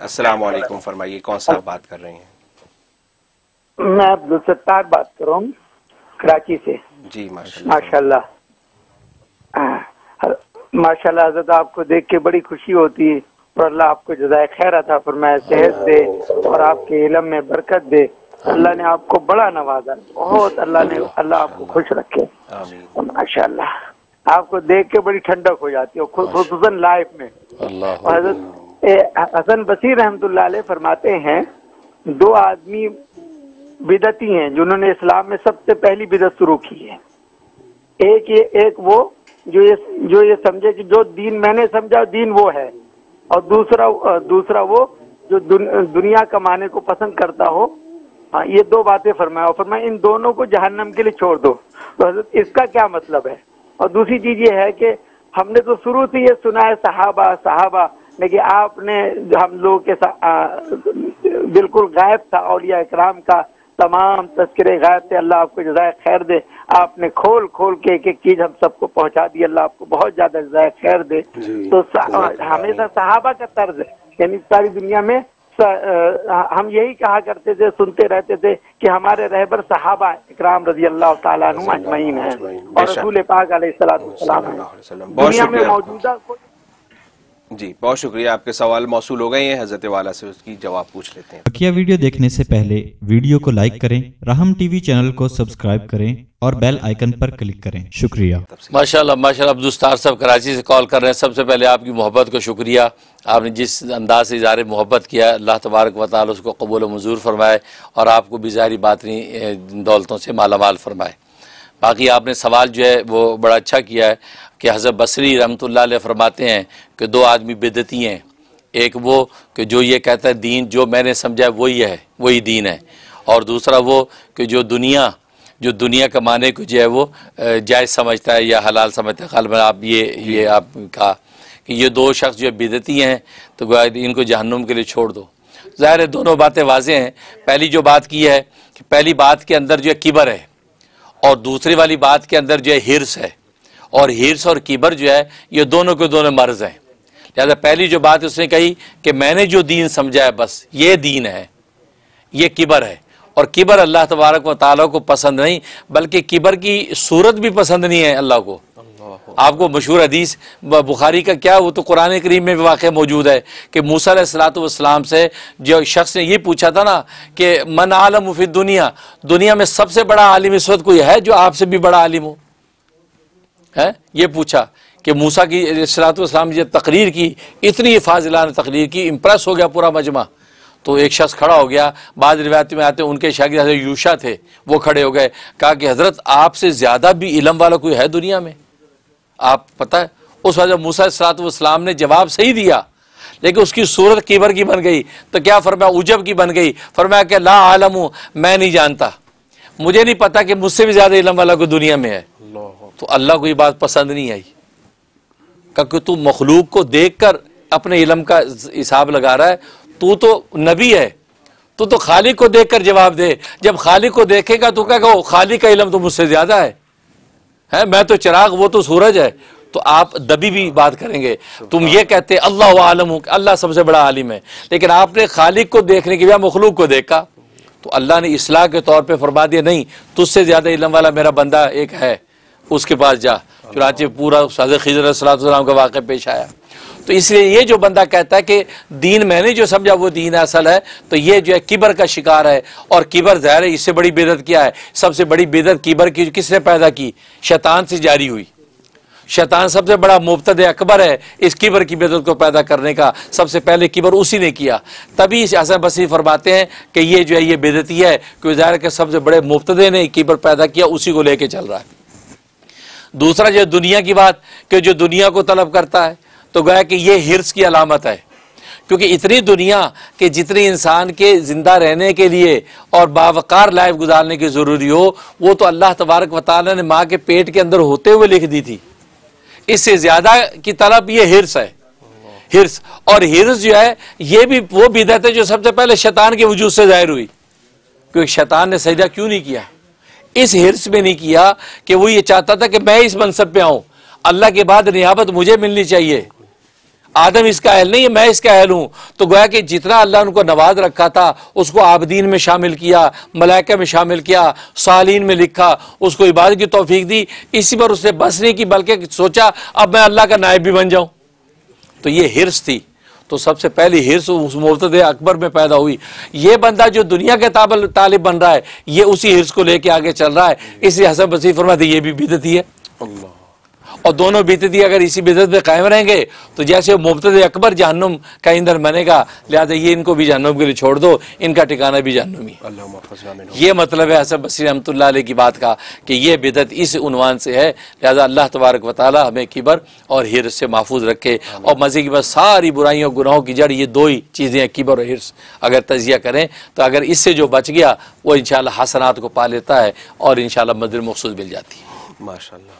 السلام علیکم فرمائیے کون صاحب بات کر رہی ہیں؟ میں عبدالستار بات کر رہا ہوں کراچی سے۔ جی ماشاء اللہ ماشاء اللہ حضرت آپ کو دیکھ کے بڑی خوشی ہوتی ہے۔ اور اللہ آپ کو جزائے خیر عطا فرمائے صحت دے اور آپ کے علم میں برکت دے۔ اللہ نے آپ کو بڑا نوازا بہت اللہ نے اللہ آپ کو خوش رکھے۔ ماشاء اللہ آپ کو دیکھ کے بڑی ٹھنڈک ہو جاتی ہے خص- خصوصاً لائف میں۔ حضرت حسن بصیر رحمۃ اللہ علیہ فرماتے ہیں، دو آدمی بدتی ہیں جنہوں نے اسلام میں سب سے پہلی بدت شروع کی ہے۔ ایک یہ، ایک وہ جو یہ جو یہ سمجھے کہ جو دین میں نے سمجھا، دین وہ ہے۔ اور دوسرا دوسرا وہ جو دنیا کمانے کو پسند کرتا ہو۔ ہاں یہ دو باتیں فرمایا اور فرمایا ان دونوں کو جہنم کے لیے چھوڑ دو۔ تو حضرت، اس کا کیا مطلب ہے؟ اور دوسری چیز یہ ہے کہ ہم نے تو شروع سے یہ سنا ہے، صحابہ صحابہ لیکن آپ نے ہم لوگ کے سا- آ، بالکل غائب تھا اولیاء اکرام کا تمام تذکرے غائب تھے۔ اللہ آپ کو جزائے خیر دے۔ آپ نے کھول کھول کے ایک ایک چیز ہم سب کو پہنچا دی۔ اللہ آپ کو بہت زیادہ جزائے خیر دے۔ تو سا- ہمیشہ صحابہ کا طرز ہے۔ یعنی ساری دنیا میں ہم یہی کہا کرتے تھے سنتے رہتے تھے کہ ہمارے رہبر صحابہ اکرام رضی اللہ تعالیٰ عنہ اجمعین ہیں۔ اور رسول پاک علیہ السلام دنیا میں موجودہ کوئی جی بہت شکریہ آپ کے سوال موصول ہو گئے ہیں۔ حضرت والا سے اس کی جواب پوچھ لیتے ہیں۔ بقیہ ویڈیو دیکھنے سے پہلے ویڈیو کو لائک کریں راہم ٹی وی چینل کو سبسکرائب کریں اور بیل آئیکن پر کلک کریں۔ شکریہ۔ ماشاء اللہ ماشاء اللہ عبدالستار صاحب کراچی سے کال کر رہے ہیں۔ سب سے پہلے آپ کی محبت کو شکریہ۔ آپ نے جس انداز سے اظہار محبت کیا اللہ تبارک و تعالی اس کو قبول و منظور فرمائے اور آپ کو بھی ظاہری باطنی دولتوں سے مالا مال فرمائے۔ باقی آپ نے سوال جو ہے وہ بڑا اچھا کیا ہے۔ کہ حضرت بصری رحمۃ اللہ علیہ فرماتے ہیں کہ دو آدمی بدتی ہیں۔ ایک وہ کہ جو یہ کہتا ہے دین جو میں نے سمجھا ہے وہی ہے، وہی دین ہے۔ اور دوسرا وہ کہ جو دنیا جو دنیا کمانے کو جو ہے وہ جائز سمجھتا ہے یا حلال سمجھتا ہے۔ غالباً آپ یہ یہ آپ کہا کہ یہ دو شخص جو بدتی ہیں تو ان کو جہنم کے لیے چھوڑ دو۔ ظاہر ہے دونوں باتیں واضح ہیں۔ پہلی جو بات کی ہے کہ پہلی بات کے اندر جو ہے کبر ہے اور دوسری والی بات کے اندر جو ہے ہرس ہے۔ اور ہرس اور کیبر جو ہے، یہ دونوں کے دونوں مرض ہیں۔ لہذا پہلی جو بات اس نے کہی کہ میں نے جو دین سمجھا ہے، بس یہ دین ہے، یہ کبر ہے۔ اور کبر اللہ تبارک و تعالیٰ کو پسند نہیں، بلکہ کبر کی صورت بھی پسند نہیں ہے اللہ کو۔ آپ کو مشہور حدیث، بخاری کا کیا، وہ تو قرآن کریم میں بھی واقع موجود ہے کہ موسیٰ علیہ السلاۃ والسلام سے جو شخص نے یہ پوچھا تھا نا کہ من عالم فی دنیا دنیا میں سب سے بڑا عالم اس وقت کوئی ہے جو آپ سے بھی بڑا عالم ہو؟ یہ پوچھا کہ موسیٰ کی صلاحت والسلام نے یہ تقریر کی، اتنی فاضلانہ تقریر کی، امپریس ہو گیا پورا مجمع۔ تو ایک شخص کھڑا ہو گیا، بعض روایت میں آتے ہیں، ان کے شاگرد حضرت یوشا تھے، وہ کھڑے ہو گئے، کہا کہ حضرت آپ سے زیادہ بھی علم والا کوئی ہے دنیا میں؟ آپ پتہ ہے؟ اس وجہ موسیٰ صلاحت والسلام نے جواب صحیح دیا، لیکن اس کی صورت کیبر کی بن گئی۔ تو کیا فرمایا؟ عجب کی بن گئی۔ فرمایا کہ لا عالم ہوں میں نہیں جانتا۔ مجھے نہیں پتا کہ مجھ سے بھی زیادہ علم والا کوئی دنیا میں ہے۔ تو اللہ کو یہ بات پسند نہیں آئی۔ کہ تو مخلوق کو دیکھ کر اپنے علم کا حساب لگا رہا ہے۔ تو تو نبی ہے۔ تو تو خالق کو دیکھ کر جواب دے۔ جب خالق کو دیکھے گا تو کیا کہ خالق کا علم تو مجھ سے زیادہ ہے۔ ہے میں تو چراغ، وہ تو سورج ہے۔ تو آپ دبی بھی بات کریں گے۔ تم یہ کہتے، اللہ عالم ہوں کہ اللہ سب سے بڑا عالم ہے۔ لیکن آپ نے خالق کو دیکھنے کے بجائے مخلوق کو دیکھا۔ تو اللہ نے اصلاح کے طور پہ فرما دیا، نہیں، تجھ سے زیادہ علم والا میرا بندہ ایک ہے۔ اس کے پاس جا۔ چنانچہ پورا حضرت خضر علیہ السلام کا واقعہ پیش آیا۔ تو اس لیے یہ جو بندہ کہتا ہے کہ دین میں نے جو سمجھا وہ دین اصل ہے، تو یہ جو ہے کبر کا شکار ہے۔ اور کبر ظاہر ہے، اس سے بڑی بدت کیا ہے؟ سب سے بڑی بدت کبر کی کس نے پیدا کی؟ شیطان سے جاری ہوئی۔ شیطان سب سے بڑا مبتد اکبر ہے اس کبر کی بدت کو پیدا کرنے کا۔ سب سے پہلے کبر اسی نے کیا۔ تبھی حسن بصری فرماتے ہیں کہ یہ جو ہے، یہ بدتی ہے کہ ظاہر ہے کہ سب سے بڑے مبتدے نے کبر پیدا کیا، اسی کو لے کے چل رہا ہے۔ دوسرا جو دنیا کی بات کہ جو دنیا کو طلب کرتا ہے، تو گویا کہ یہ ہرس کی علامت ہے۔ کیونکہ اتنی دنیا کہ جتنی انسان کے زندہ رہنے کے لیے اور باوقار لائف گزارنے کی ضروری ہو، وہ تو اللہ تبارک و تعالی نے ماں کے پیٹ کے اندر ہوتے ہوئے لکھ دی تھی۔ اس سے زیادہ کی طلب یہ ہرس ہے۔ ہرس اور ہرس جو ہے، یہ بھی وہ بدعت ہے جو سب سے پہلے شیطان کے وجود سے ظاہر ہوئی۔ کیونکہ شیطان نے سجدہ کیوں نہیں کیا؟ اس ہرس میں نہیں کیا کہ وہ یہ چاہتا تھا کہ میں اس منصب پہ آؤں۔ اللہ کے بعد نیابت مجھے ملنی چاہیے۔ آدم اس کا اہل نہیں ہے، میں اس کا اہل ہوں۔ تو گویا کہ جتنا اللہ ان کو نواز رکھا تھا، اس کو عابدین میں شامل کیا، ملائکہ میں شامل کیا صالین میں لکھا، اس کو عبادت کی توفیق دی۔ اسی پر اس نے بس نہیں کی، بلکہ سوچا، اب میں اللہ کا نائب بھی بن جاؤں۔ تو یہ ہرس تھی۔ تو سب سے پہلی ہرس اس مرتد اکبر میں پیدا ہوئی۔ یہ بندہ جو دنیا کے طالب بن رہا ہے، یہ اسی ہرس کو لے کے آگے چل رہا ہے۔ اس لیے حسن بصیر فرماتے یہ بھی بدتی ہے۔ اللہ۔ اور دونوں بیتتی اگر اسی بدت پہ قائم رہیں گے تو جیسے مبتد اکبر جہنم کا ایندھن بنے گا لہذا یہ ان کو بھی جہنم کے لیے چھوڑ دو ان کا ٹھکانہ بھی جہنم ہی اللہ محفظ نامن یہ مطلب ہے حسن بصیر رحمۃ اللہ علیہ کی بات کا کہ یہ بدت اس عنوان سے ہے لہذا اللہ تبارک و تعالی ہمیں کبر اور ہرس سے محفوظ رکھے۔ اور مزے کی بات ساری برائیوں گناہوں کی جڑ یہ دو ہی چیزیں ہیں کبر اور ہرس اگر تجزیہ کریں تو اگر اس سے جو بچ گیا وہ انشاءاللہ حسنات کو پا لیتا ہے اور انشاءاللہ مدر مخصوص مل جاتی ہے۔ ماشاء اللہ